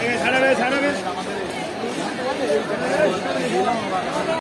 잘하